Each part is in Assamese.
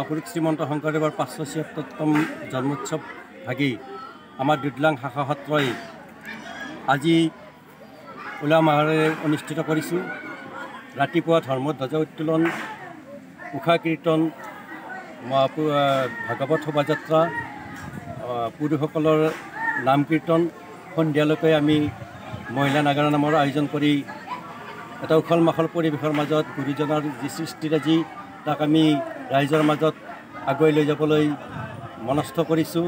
মহাপুৰুষ শ্ৰীমন্ত শংকৰদেৱৰ পাঁচশ ছিয়ত্তৰতম জন্মোৎসৱ ভাগি আমাৰ দুদলাং শাখা সত্ৰই আজি উলহ মাহৰে অনুষ্ঠিত কৰিছোঁ। ৰাতিপুৱা ধৰ্ম ধ্বজা উত্তোলন উষা কীৰ্তন মহাপু ভাগৱত শোভাযাত্ৰা পুৰুষসকলৰ নাম কীৰ্তন সন্ধিয়ালৈকে আমি মহিলা নাগাৰা নামৰ আয়োজন কৰি এটা উখল মাখল পৰিৱেশৰ মাজত গুৰুজনাৰ যি সৃষ্টিৰাজি তাক আমি ৰাইজৰ মাজত আগুৱাই লৈ যাবলৈ মনস্থ কৰিছোঁ।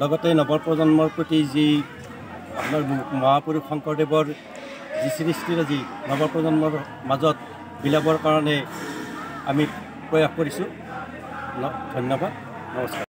লগতে নৱপ্ৰজন্মৰ প্ৰতি যি আপোনাৰ মহাপুৰুষ শংকৰদেৱৰ যি সৃষ্টিৰাজি নৱপ্ৰজন্মৰ মাজত বিলাবৰ কাৰণে আমি প্ৰয়াস কৰিছোঁ। ধন্যবাদ। নমস্কাৰ।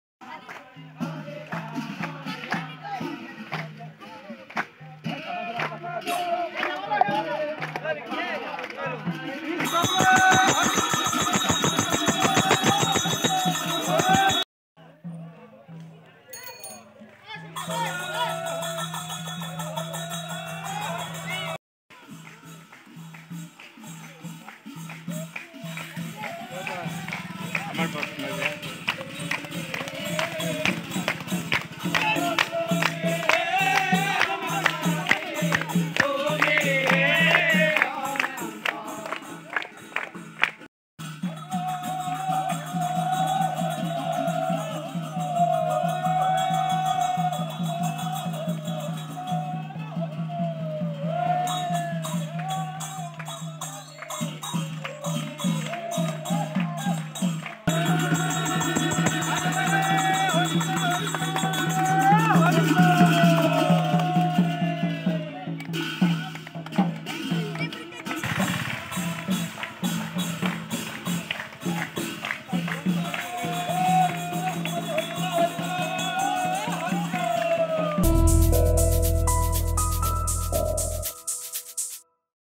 कट ऑफ़ में